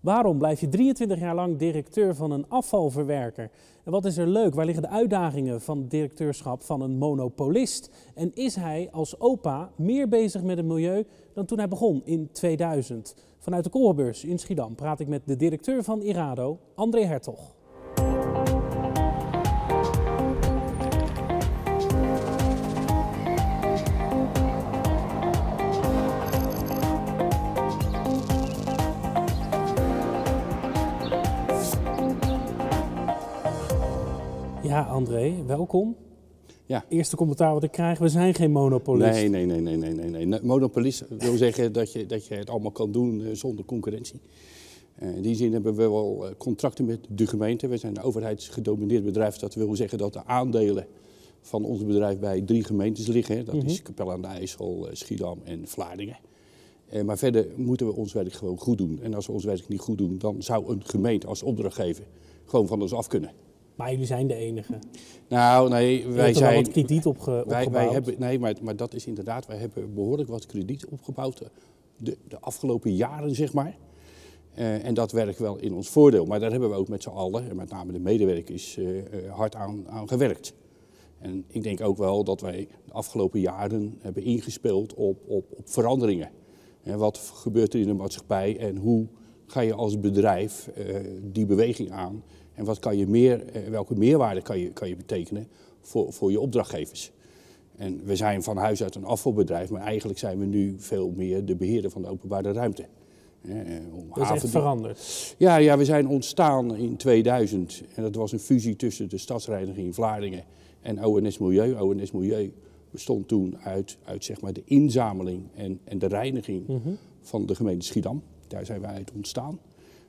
Waarom blijf je 23 jaar lang directeur van een afvalverwerker? En wat is er leuk? Waar liggen de uitdagingen van het directeurschap van een monopolist? En is hij als opa meer bezig met het milieu dan toen hij begon in 2000? Vanuit de Koolbeurs in Schiedam praat ik met de directeur van Irado, André Hertog. Ja, André, welkom. Ja. Eerste commentaar wat ik krijg, we zijn geen monopolist. Nee, nee, nee, nee, nee, nee, nee. Ne- Monopolist wil zeggen dat je, dat je het allemaal kan doen eh, zonder concurrentie. Eh, in die zin hebben we wel eh, contracten met de gemeente. We zijn een overheidsgedomineerd bedrijf. Dat wil zeggen dat de aandelen van ons bedrijf bij drie gemeentes liggen. Dat is Capelle aan de IJssel, Schiedam en Vlaardingen. Maar verder moeten we ons werk gewoon goed doen. En als we ons werk niet goed doen, dan zou een gemeente als opdrachtgever gewoon van ons af kunnen. Maar jullie zijn de enige. Nou, nee, Wij wel zijn... wat krediet opge, Wij, hebben, nee, maar, maar dat is inderdaad, wij hebben behoorlijk wat krediet opgebouwd eh, de, de afgelopen jaren, zeg maar. Eh, en dat werkt wel in ons voordeel. Maar daar hebben we ook met z'n allen, en met name de medewerkers, eh, hard aan, aan gewerkt. En ik denk ook wel dat wij de afgelopen jaren hebben ingespeeld op, op, op veranderingen. Wat gebeurt er in de maatschappij en hoe ga je als bedrijf die beweging aan? En wat kan je meer, eh, welke meerwaarde kan je, kan je betekenen voor, voor je opdrachtgevers? En we zijn van huis uit een afvalbedrijf, maar eigenlijk zijn we nu veel meer de beheerder van de openbare ruimte. Eh, om Dat is echt veranderd. ja, ja, we zijn ontstaan in 2000 en dat was een fusie tussen de stadsreiniging in Vlaardingen en ONS Milieu. ONS Milieu bestond toen uit, uit zeg maar de inzameling en, en de reiniging van de gemeente Schiedam. Daar zijn wij uit ontstaan.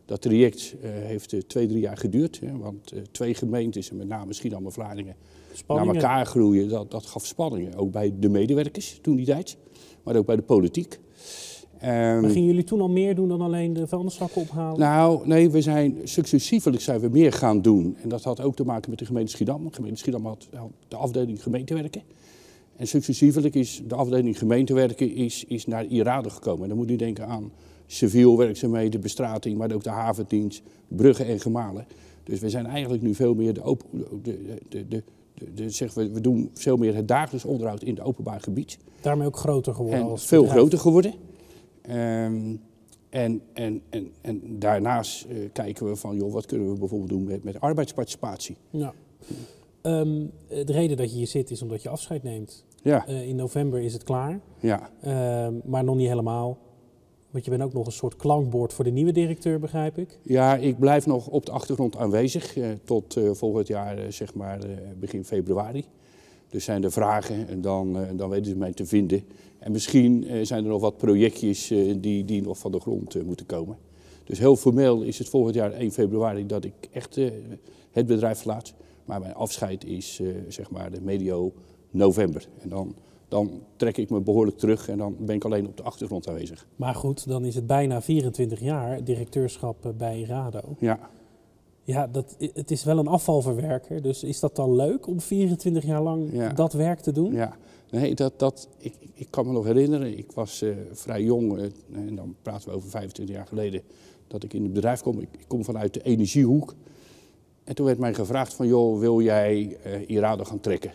Dat traject eh, heeft eh, twee, drie jaar geduurd, hè, want eh, twee gemeentes, en met name Schiedam en Vlaardingen, Spanningen. naar elkaar groeien. Dat, dat gaf spanningen, ook bij de medewerkers toen die tijd, maar ook bij de politiek. Ehm, Maar gingen jullie toen al meer doen dan alleen de vuilniszakken ophalen? nou, nee, we zijn successievelijk zijn we meer gaan doen. En dat had ook te maken met de gemeente Schiedam. De gemeente Schiedam had had de afdeling gemeentewerken. En successievelijk is de afdeling gemeentewerken is, is naar Irade gekomen. En dan moet u denken aan civiel werkzaamheden, bestrating, maar ook de havendienst, bruggen en gemalen. Dus we zijn eigenlijk nu veel meer de open, de, de, de, de, zeg, we, we doen veel meer het dagelijks onderhoud in het openbaar gebied. Daarmee ook groter geworden En als veel bedrijf. groter geworden. Ehm, en, en, en, en daarnaast eh, kijken we van, joh, wat kunnen we bijvoorbeeld doen met, met arbeidsparticipatie? Ja. Ehm, de reden dat je hier zit is omdat je afscheid neemt. Ja, Eh, in november is het klaar, ja. Ehm, maar nog niet helemaal. Want je bent ook nog een soort klankbord voor de nieuwe directeur, begrijp ik. ja, ik blijf nog op de achtergrond aanwezig eh, tot eh, volgend jaar, eh, zeg maar begin februari. Dus zijn er vragen en dan, dan weten ze mij te vinden. En misschien zijn er nog wat projectjes die, die nog van de grond moeten komen. Dus heel formeel is het volgend jaar 1 februari dat ik echt het bedrijf verlaat. Maar mijn afscheid is zeg maar de medio november. En dan, dan trek ik me behoorlijk terug en dan ben ik alleen op de achtergrond aanwezig. Maar goed, dan is het bijna 24 jaar directeurschap eh, bij Rado. Ja, Ja, dat, het is wel een afvalverwerker, dus is dat dan leuk om 24 jaar lang Ja. dat werk te doen? ja. Nee, dat, dat, ik, ik- kan me nog herinneren, ik was eh, vrij jong, eh, en dan praten we over 25 jaar geleden, dat ik in het bedrijf kom. Ik, ik kom vanuit de energiehoek. En toen werd mij gevraagd van, joh, wil jij eh Irado gaan trekken?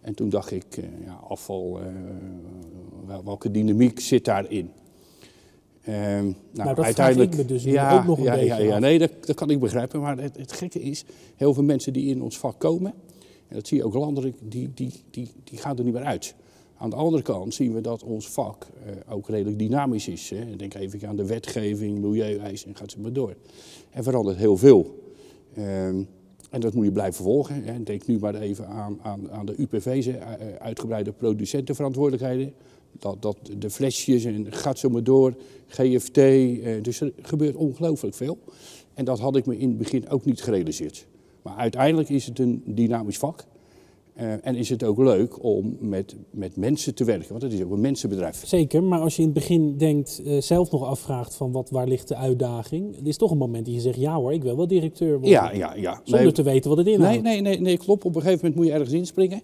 En toen dacht ik, eh, ja, afval, eh, wel- welke dynamiek zit daarin? Ehm, nou, dat vraag ik me dus ook nog een ja, beetje Ja, nee, dat, dat kan ik begrijpen. Maar het, het gekke is, heel veel mensen die in ons vak komen, en dat zie je ook landelijk, die, die, die, die gaan er niet meer uit. Aan de andere kant zien we dat ons vak eh, ook redelijk dynamisch is. Hè. Denk even aan de wetgeving, milieueisen en gaat ze maar door. Er verandert heel veel. Ehm, en dat moet je blijven volgen. Hè. Denk nu maar even aan, aan, aan de UPV's, eh, uitgebreide producentenverantwoordelijkheden. Dat, dat de flesjes en gaat zo maar door, GFT. eh, dus er gebeurt ongelooflijk veel. En dat had ik me in het begin ook niet gerealiseerd. Maar uiteindelijk is het een dynamisch vak. Eh, en is het ook leuk om met, met mensen te werken, want het is ook een mensenbedrijf. Zeker, maar als je in het begin denkt, eh, zelf nog afvraagt van wat, waar ligt de uitdaging, er is toch een moment dat je zegt, ja hoor, ik wil wel directeur worden. Ja, ja, ja. Zonder Nee, te weten wat het inhoudt. nee, nee, nee, nee, klopt. Op een gegeven moment moet je ergens inspringen.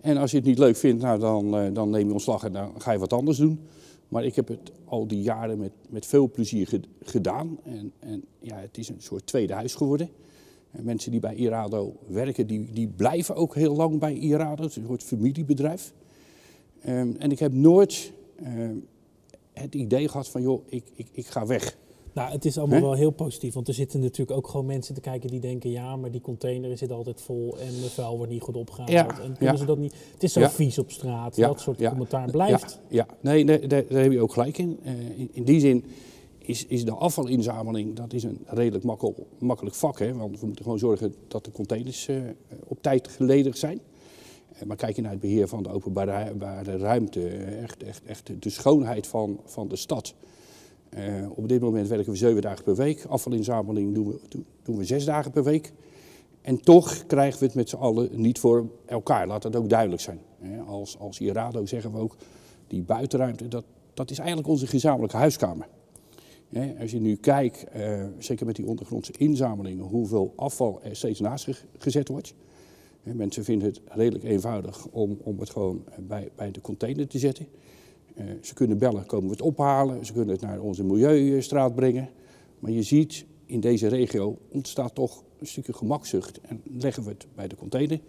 En als je het niet leuk vindt, nou, dan, eh, dan neem je ontslag en dan ga je wat anders doen. Maar ik heb het al die jaren met, met veel plezier gedaan. En, en ja, het is een soort tweede huis geworden. En mensen die bij Irado werken, die, die blijven ook heel lang bij Irado. Het is een soort familiebedrijf. Um, en ik heb nooit um, het idee gehad van, joh, ik, ik, ik ga weg. Nou, het is allemaal wel heel positief, want er zitten natuurlijk ook gewoon mensen te kijken die denken, ja, maar die container zit altijd vol en de vuil wordt niet goed opgehaald. Ja, en kunnen ja. ze dat niet? Het is zo vies op straat, dat soort commentaar blijft. Ja, nee, nee daar, daar, heb je ook gelijk in. Uh, in. in. die zin is, is de afvalinzameling, dat is een redelijk makkel, makkelijk vak, hè, want we moeten gewoon zorgen dat de containers uh, op tijd geledigd zijn. Uh, maar kijk je naar het beheer van de openbare ruimte, echt, echt, echt de schoonheid van, van de stad. Op dit moment werken we zeven dagen per week. Afvalinzameling doen we, doen we zes dagen per week. En toch krijgen we het met z'n allen niet voor elkaar. Laat dat ook duidelijk zijn. Als, als Irado zeggen we ook, die buitenruimte, dat, dat is eigenlijk onze gezamenlijke huiskamer. Als je nu kijkt, uh, zeker met die ondergrondse inzamelingen, hoeveel afval er steeds naast gezet wordt. Mensen vinden het redelijk eenvoudig om, om het gewoon bij, bij de container te zetten. Uh, ze kunnen bellen, komen we het ophalen. Ze kunnen het naar onze milieustraat brengen. Maar je ziet, in deze regio ontstaat toch een stukje gemakzucht. En leggen we het bij de container.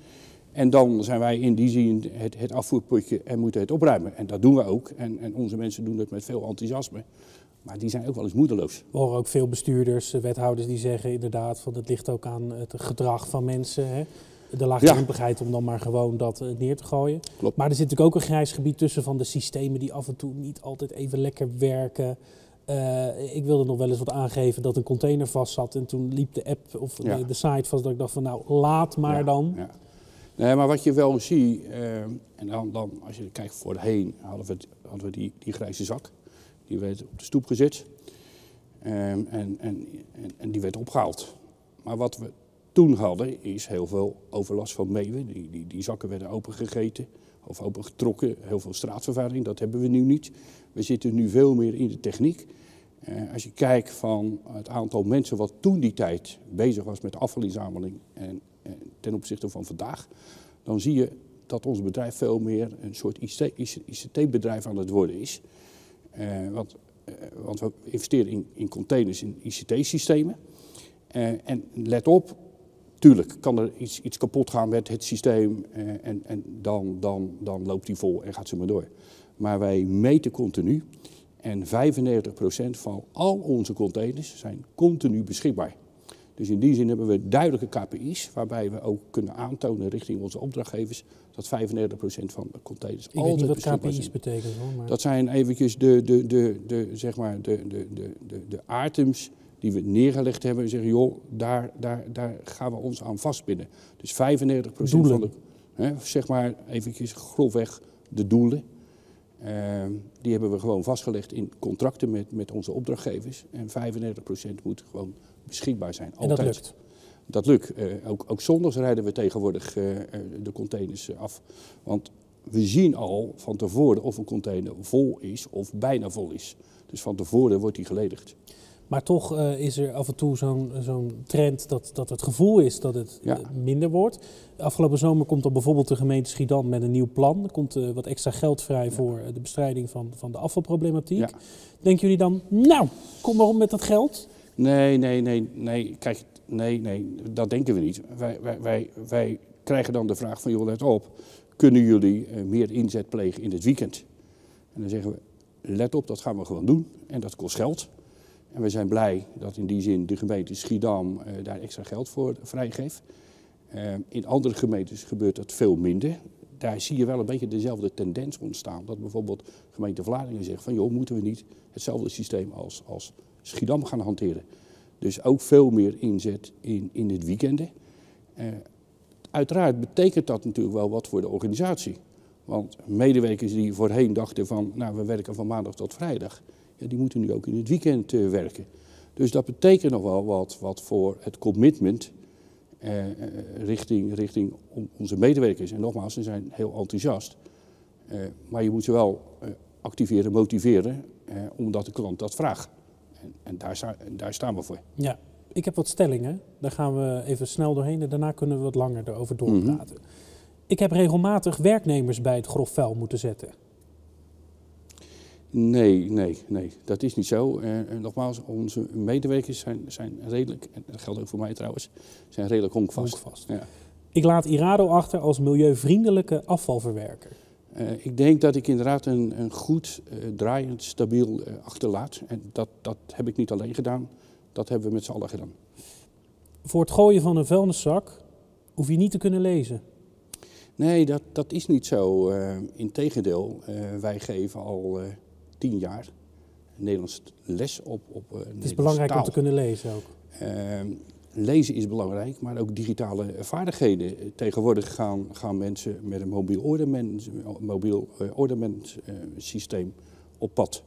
En dan zijn wij in die zin het, het afvoerputje en moeten het opruimen. En dat doen we ook. En, en onze mensen doen het met veel enthousiasme. Maar die zijn ook wel eens moedeloos. We horen ook veel bestuurders, wethouders die zeggen inderdaad... van het ligt ook aan het gedrag van mensen. Hè? de laagdrempeligheid ja. om dan maar gewoon dat uh, neer te gooien. Klopt. Maar er zit natuurlijk ook een grijs gebied tussen van de systemen die af en toe niet altijd even lekker werken. Uh, ik wilde nog wel eens wat aangeven dat een container vast zat en toen liep de app of ja. de, de, site vast dat ik dacht van nou laat maar ja, dan. Nee, maar wat je wel ziet, uh, en dan, dan als je kijkt voorheen hadden we, hadden we die, die grijze zak. Die werd op de stoep gezet en, en, en, en die werd opgehaald. Maar wat we toen hadden, is heel veel overlast van meeuwen. Die, die, die zakken werden opengegeten of opengetrokken. Heel veel straatvervuiling, dat hebben we nu niet. We zitten nu veel meer in de techniek. Uh, als je kijkt van het aantal mensen wat toen die tijd bezig was met afvalinzameling en ten opzichte van vandaag, dan zie je dat ons bedrijf veel meer een soort ICT-bedrijf aan het worden is. Uh, want, uh, want, we investeren in, in containers, in ICT-systemen. en let op, Tuurlijk kan er iets, iets kapot gaan met het systeem eh, en, en dan, dan, dan loopt die vol en gaat ze maar door. Maar wij meten continu en 95% van al onze containers zijn continu beschikbaar. Dus in die zin hebben we duidelijke KPI's waarbij we ook kunnen aantonen richting onze opdrachtgevers dat 95% van de containers Ik altijd weet niet wat KPI's betekent hoor. Maar... Dat zijn eventjes de, de, de, de, zeg maar de, de, de, de, de items die we neergelegd hebben en zeggen, joh, daar, daar, daar gaan we ons aan vastbinden. Dus 95% van de, hè, zeg maar eventjes grofweg de doelen, uh, die hebben we gewoon vastgelegd in contracten met, met onze opdrachtgevers. En 95% moet gewoon beschikbaar zijn. Altijd. En dat lukt? Dat lukt. Uh, ook, ook zondags rijden we tegenwoordig uh, de containers af. Want we zien al van tevoren of een container vol is of bijna vol is. Dus van tevoren wordt die geledigd. Maar toch uh, is er af en toe zo'n zo'n trend dat, dat het gevoel is dat het ja. minder wordt. Afgelopen zomer komt er bijvoorbeeld de gemeente Schiedam met een nieuw plan. Er komt uh, wat extra geld vrij ja. voor de bestrijding van, van de afvalproblematiek. Ja. Denken jullie dan, nou, kom maar op met dat geld? Nee, nee, nee, nee. Kijk, nee, nee, dat denken we niet. Wij, wij, wij, wij krijgen dan de vraag van, joh, let op. Kunnen jullie meer inzet plegen in het weekend? En dan zeggen we, let op, dat gaan we gewoon doen. En dat kost geld. En we zijn blij dat in die zin de gemeente Schiedam uh, daar extra geld voor vrijgeeft. Uh, in andere gemeentes gebeurt dat veel minder. Daar zie je wel een beetje dezelfde tendens ontstaan. Dat bijvoorbeeld gemeente Vlaardingen zegt van joh, moeten we niet hetzelfde systeem als, als Schiedam gaan hanteren. Dus ook veel meer inzet in, in het weekenden. Uh, uiteraard betekent dat natuurlijk wel wat voor de organisatie. Want medewerkers die voorheen dachten van nou we werken van maandag tot vrijdag ja, die moeten nu ook in het weekend uh, werken. Dus dat betekent nog wel wat, wat voor het commitment uh, richting, richting onze medewerkers. En nogmaals, ze zijn heel enthousiast. maar je moet ze wel activeren, motiveren, omdat de klant dat vraagt. En, en daar, sta, daar staan we voor. Ja, ik heb wat stellingen. Daar gaan we even snel doorheen en daarna kunnen we wat langer erover doorpraten. Mm -hmm. Ik heb regelmatig werknemers bij het grof vuil moeten zetten. Nee, nee, nee, dat is niet zo. Uh, nogmaals, onze medewerkers zijn, zijn redelijk, en dat geldt ook voor mij trouwens, zijn redelijk honkvast. honkvast. Ja. Ik laat Irado achter als milieuvriendelijke afvalverwerker. Uh, ik denk dat ik inderdaad een, een goed, uh, draaiend, stabiel achterlaat. En dat, dat heb ik niet alleen gedaan, dat hebben we met z'n allen gedaan. Voor het gooien van een vuilniszak hoef je niet te kunnen lezen. Nee, dat, dat is niet zo. Integendeel, wij geven al tien jaar Nederlands les op, op uh, Het is belangrijk om te kunnen lezen ook. Uh, lezen is belangrijk, maar ook digitale vaardigheden. Tegenwoordig gaan, gaan mensen met een mobiel ordenment, mobiel uh, ordenment systeem op pad.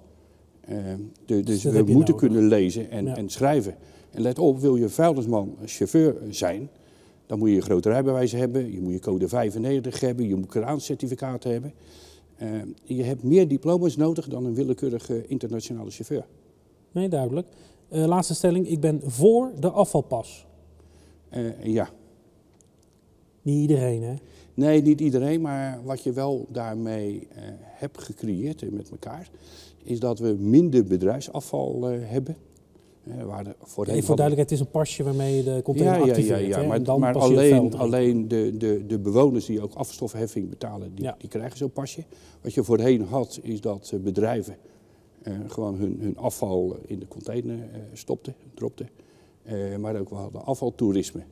Ehm, de, dus we moeten kunnen lezen en, en schrijven. En let op, wil je vuilnisman, chauffeur zijn, dan moet je een grote rijbewijs hebben, je moet je code 95 hebben, je moet kraancertificaat hebben. Uh, je hebt meer diploma's nodig dan een willekeurige internationale chauffeur. Nee, duidelijk. Uh, laatste stelling, ik ben voor de afvalpas. Uh, ja. Niet iedereen, hè? Nee, niet iedereen, maar wat je wel daarmee hebt gecreëerd met elkaar, is dat we minder bedrijfsafval hebben. Waar de voor duidelijkheid, het is een pasje waarmee je de container ja, activeert. Ja, ja, ja. maar, maar alleen, alleen de, de, de bewoners die ook afvalstofheffing betalen, die, die krijgen zo'n pasje. Wat je voorheen had, is dat eh, bedrijven uh, gewoon hun, hun afval in de container uh, stopten, dropten. maar ook we hadden afvaltoerisme.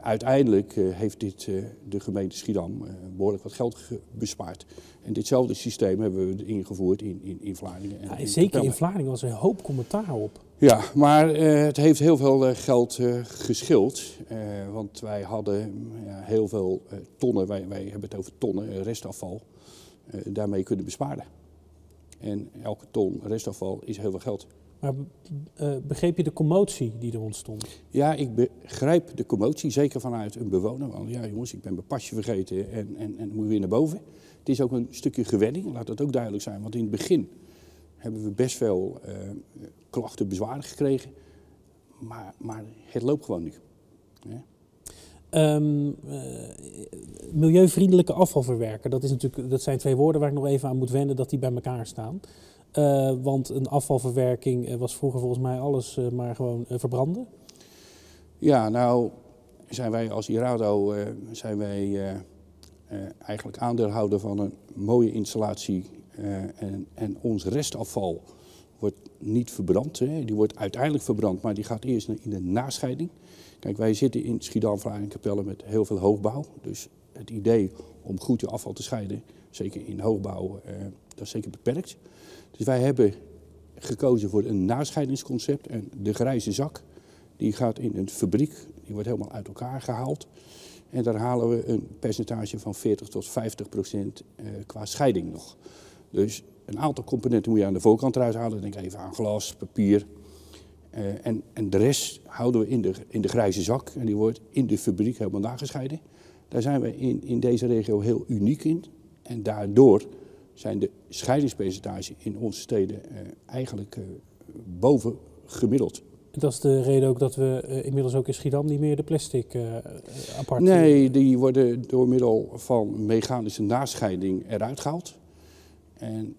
uiteindelijk heeft dit de gemeente Schiedam behoorlijk wat geld bespaard. En ditzelfde systeem hebben we ingevoerd in, in, in Vlaardingen. En in zeker in Vlaardingen was er een hoop commentaar op. Ja, maar uh, het heeft heel veel uh, geld uh, geschild. want wij hadden ja, heel veel tonnen, wij, wij hebben het over tonnen restafval, daarmee kunnen besparen. En elke ton restafval is heel veel geld. Maar begreep je de commotie die er ontstond? Ja, ik begrijp de commotie, zeker vanuit een bewoner. Want ja, jongens, ik ben mijn pasje vergeten en, en, en moet weer naar boven. Het is ook een stukje gewenning, laat dat ook duidelijk zijn. Want in het begin hebben we best veel uh, klachten, bezwaren gekregen. Maar, maar het loopt gewoon niet. Ja. Um, uh, milieuvriendelijke afvalverwerker, dat, is natuurlijk, dat zijn twee woorden waar ik nog even aan moet wennen dat die bij elkaar staan. Uh, want een afvalverwerking was vroeger volgens mij alles maar gewoon verbranden. Ja, nou zijn wij als Irado zijn wij, eigenlijk aandeelhouder van een mooie installatie en, en, ons restafval wordt niet verbrand. Hè. Die wordt uiteindelijk verbrand, maar die gaat eerst in de nascheiding. Kijk, wij zitten in Schiedam, en Capelle met heel veel hoogbouw. Dus het idee om goed je afval te scheiden, zeker in hoogbouw, uh, dat is zeker beperkt. Dus wij hebben gekozen voor een nascheidingsconcept. En de grijze zak, die gaat in een fabriek, die wordt helemaal uit elkaar gehaald. En daar halen we een percentage van 40 tot 50 procent uh, qua scheiding nog. Dus een aantal componenten moet je aan de voorkant eruit halen. Denk even aan glas, papier. Uh, en, en de rest houden we in de, in de grijze zak. En die wordt in de fabriek helemaal nagescheiden. Daar zijn we in, in deze regio heel uniek in. En daardoor zijn de scheidingspercentages in onze steden uh, eigenlijk uh, boven gemiddeld. Dat is de reden ook dat we uh, inmiddels ook in Schiedam niet meer de plastic apart... Nee, die worden door middel van mechanische nascheiding eruit gehaald. En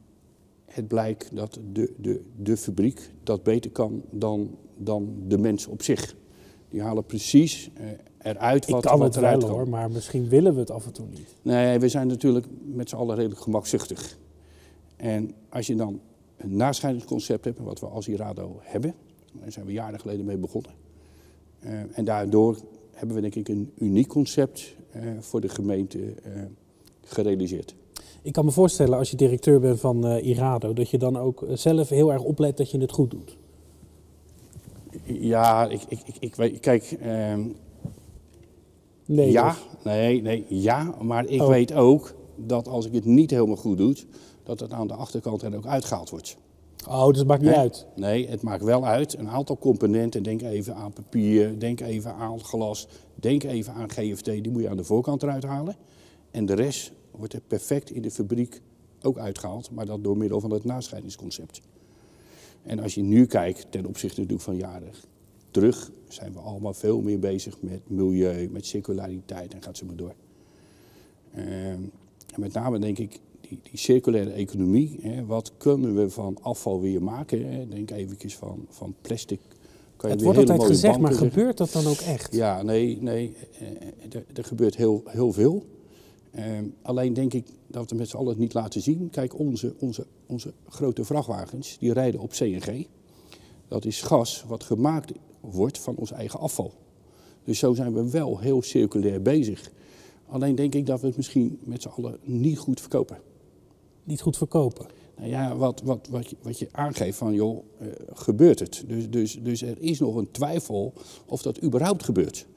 het blijkt dat de, de, de fabriek dat beter kan dan, dan de mens op zich. Die halen precies uh, eruit wat, Ik kan wat het eruit wel, hoor, maar misschien willen we het af en toe niet. Nee, we zijn natuurlijk met z'n allen redelijk gemakzuchtig. En als je dan een nascheidingsconcept hebt, wat we als Irado hebben, daar zijn we jaren geleden mee begonnen. Uh, en daardoor hebben we denk ik een uniek concept uh, voor de gemeente gerealiseerd. Ik kan me voorstellen als je directeur bent van uh, Irado, dat je dan ook eh, zelf heel erg oplet dat je het goed doet. Ja, ik, ik, ik, ik weet, kijk. Uh, nee. Ja, dus. nee, nee, ja. Maar ik oh. weet ook dat als ik het niet helemaal goed doe, dat het aan de achterkant er ook uitgehaald wordt. Oh, dus het maakt niet uit? Nee, het maakt wel uit. Een aantal componenten. Denk even aan papier, denk even aan glas, denk even aan GFT. Die moet je aan de voorkant eruit halen. En de rest wordt er perfect in de fabriek ook uitgehaald, maar dat door middel van het nascheidingsconcept. En als je nu kijkt, ten opzichte natuurlijk van jaren terug, zijn we allemaal veel meer bezig met milieu, met circulariteit en gaat ze maar door. Uh, en met name denk ik, die, die circulaire economie, hè, wat kunnen we van afval weer maken? Hè? Denk eventjes van, van plastic. Kan je Het wordt altijd gezegd, maar gebeurt dat dan ook echt? Ja, nee, nee eh, er, er gebeurt heel, heel veel. Ehm, alleen denk ik dat we met z'n allen het niet laten zien. Kijk, onze, onze, onze grote vrachtwagens, die rijden op CNG. Dat is gas wat gemaakt wordt van ons eigen afval. Dus zo zijn we wel heel circulair bezig. Alleen denk ik dat we het misschien met z'n allen niet goed verkopen. Niet goed verkopen. Nou ja, wat, wat, wat, je, wat je aangeeft van, joh, eh, gebeurt het? Dus, dus, dus er is nog een twijfel of dat überhaupt gebeurt.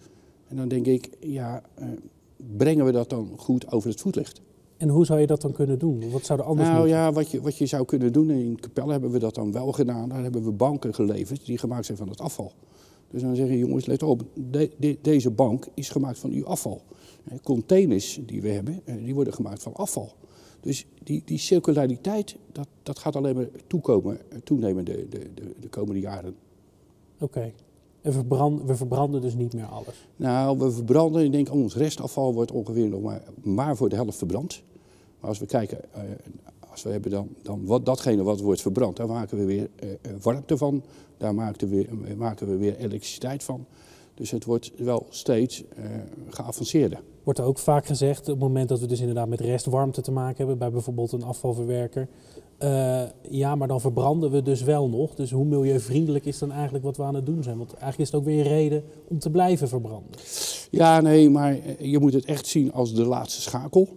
En dan denk ik, ja, eh, brengen we dat dan goed over het voetlicht? En hoe zou je dat dan kunnen doen? Wat zou er anders Nou moeten? ja, wat je, wat je zou kunnen doen, in Capelle hebben we dat dan wel gedaan. Daar hebben we banken geleverd die gemaakt zijn van het afval. Dus dan zeggen jongens, let op, de- de- deze bank is gemaakt van uw afval. Eh, Containers die we hebben, eh, die worden gemaakt van afval. Dus die, die circulariteit, dat, dat gaat alleen maar toekomen, eh, toenemen de, de, de, de komende jaren. Oké. En verbrand, we verbranden dus niet meer alles. Nou, we verbranden, ik denk ons restafval wordt ongeveer nog maar, maar voor de helft verbrand. Maar als we kijken, eh, als we hebben dan, dan wat, datgene wat wordt verbrand, daar maken we weer eh, eh, warmte van. Daar maken we, maken we weer elektriciteit van. Dus het wordt wel steeds eh, geavanceerder. Wordt er ook vaak gezegd, op het moment dat we dus inderdaad met restwarmte te maken hebben, bij bijvoorbeeld een afvalverwerker. eh, ja, maar dan verbranden we dus wel nog. Dus hoe milieuvriendelijk is dan eigenlijk wat we aan het doen zijn? Want eigenlijk is het ook weer een reden om te blijven verbranden. Ja, nee, maar eh, je moet het echt zien als de laatste schakel.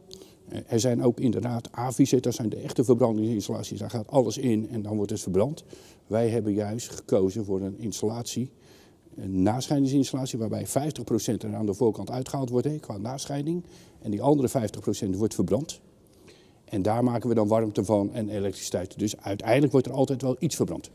Er zijn ook inderdaad AVI's, dat zijn de echte verbrandingsinstallaties. Daar gaat alles in en dan wordt het verbrand. Wij hebben juist gekozen voor een installatie, een nascheidingsinstallatie, waarbij 50% er aan de voorkant uitgehaald wordt qua nascheiding. En die andere 50% wordt verbrand. En daar maken we dan warmte van en elektriciteit. Dus uiteindelijk wordt er altijd wel iets verbrand.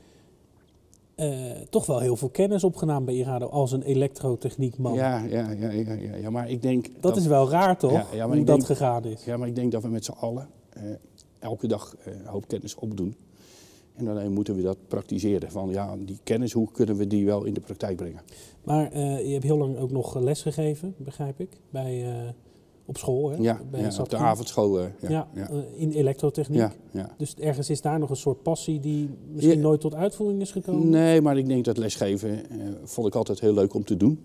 Eh, toch wel heel veel kennis opgedaan bij Irado als een elektrotechniekman. Ja, ja, ja, ja, ja, ja, maar ik denk... Dat is wel raar toch, Ja, ja, maar hoe dat denk- gegaan is. Ja, maar ik denk dat we met z'n allen eh, elke dag eh, een hoop kennis opdoen. En dan moeten we dat praktiseren. Van ja, die kennis, hoe kunnen we die wel in de praktijk brengen? Maar eh, je hebt heel lang ook nog les gegeven, begrijp ik, bij, eh, op school. Hè? Ja, bij ja, op de avondschool. eh, Ja, ja, eh, in elektrotechniek. ja. Dus ergens is daar nog een soort passie die misschien nooit tot uitvoering is gekomen. Nee, maar ik denk dat lesgeven eh, vond ik altijd heel leuk om te doen.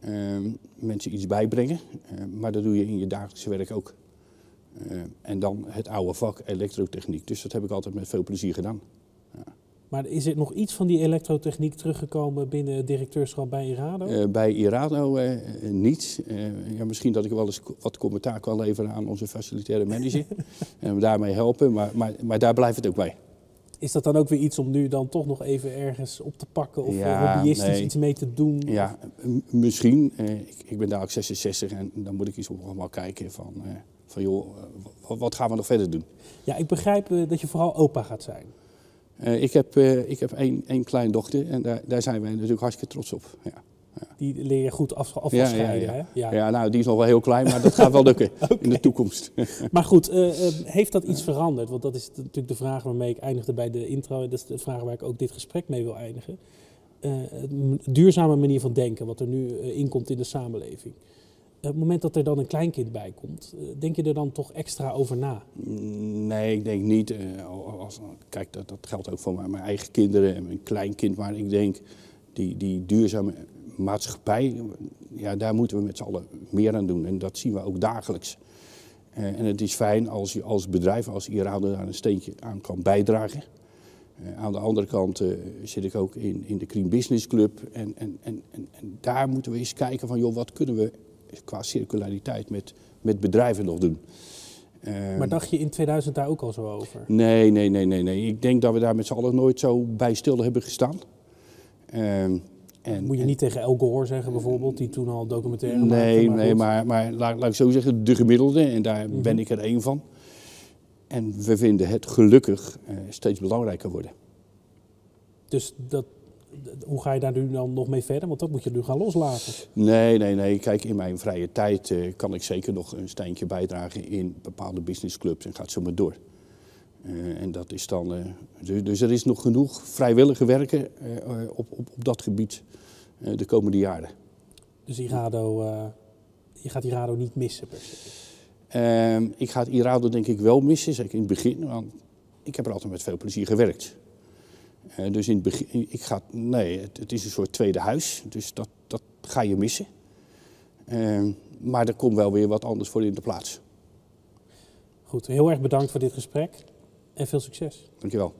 Ehm, mensen iets bijbrengen, eh, maar dat doe je in je dagelijkse werk ook. Eh, en dan het oude vak elektrotechniek. Dus dat heb ik altijd met veel plezier gedaan. Maar is er nog iets van die elektrotechniek teruggekomen binnen het directeurschap bij Irado? Eh, bij Irado eh, eh, niet. Ja, misschien dat ik wel eens wat commentaar kan leveren aan onze facilitaire manager. en hem daarmee helpen, maar, maar, maar daar blijft het ook bij. Is dat dan ook weer iets om nu dan toch nog even ergens op te pakken of Ja, hobbyistisch nee. iets mee te doen? Ja, misschien. ik, ik ben dadelijk 66 en dan moet ik eens allemaal kijken van, van joh, wat, gaan we nog verder doen? Ja, ik begrijp dat je vooral opa gaat zijn. Eh, ik heb, eh, ik heb één, één klein dochter en daar, daar zijn wij natuurlijk hartstikke trots op. Ja. Die leer je goed af, Ja, afscheiden. ja, ja. Hè? Ja. Ja, nou, die is nog wel heel klein, maar dat gaat wel lukken in de toekomst. Maar goed, eh, heeft dat iets veranderd? Want dat is natuurlijk de vraag waarmee ik eindigde bij de intro. Dat is de vraag waar ik ook dit gesprek mee wil eindigen. Duurzame manier van denken, wat er nu inkomt in de samenleving. Het moment dat er dan een kleinkind bij komt, eh, denk je er dan toch extra over na? Nee, ik denk niet. eh, als, kijk, dat, dat geldt ook voor mijn, eigen kinderen en mijn kleinkind. Maar ik denk, die, die duurzame maatschappij, ja, daar moeten we met z'n allen meer aan doen. En dat zien we ook dagelijks. Eh, en het is fijn als je als bedrijf, als Irado daar een steentje aan kan bijdragen. Aan de andere kant zit ik ook in, in de Green Business Club. En, en, en, en, en daar moeten we eens kijken van, joh, wat kunnen we qua circulariteit met, met bedrijven nog doen. Maar dacht je in 2000 daar ook al zo over? Nee, nee, nee, nee, nee. Ik denk dat we daar met z'n allen nooit zo bij stil hebben gestaan. Ehm, en, Moet je en- niet tegen El Gore zeggen bijvoorbeeld, die toen al documentaire maakte? Nee, nee, goed. maar, maar laat, laat ik zo zeggen, de gemiddelde, en daar Mhm. ben ik er één van. En we vinden het gelukkig eh, steeds belangrijker worden. Dus dat, hoe ga je daar nu dan nog mee verder? Want dat moet je nu gaan loslaten. Nee, nee, nee. Kijk, in mijn vrije tijd eh, kan ik zeker nog een steentje bijdragen in bepaalde businessclubs en gaat zo maar door. Eh, en dat is dan, eh, dus, dus er is nog genoeg vrijwillige werken op, op, op dat gebied de komende jaren. Dus Irado, je gaat Irado niet missen per se. Ehm, ik ga Irado denk ik wel missen, zeker in het begin. Want ik heb er altijd met veel plezier gewerkt. Dus in het begin, ik ga, nee, het, het, is een soort tweede huis. Dus dat, dat ga je missen. Ehm, maar er komt wel weer wat anders voor in de plaats. Goed, heel erg bedankt voor dit gesprek en veel succes. Dankjewel.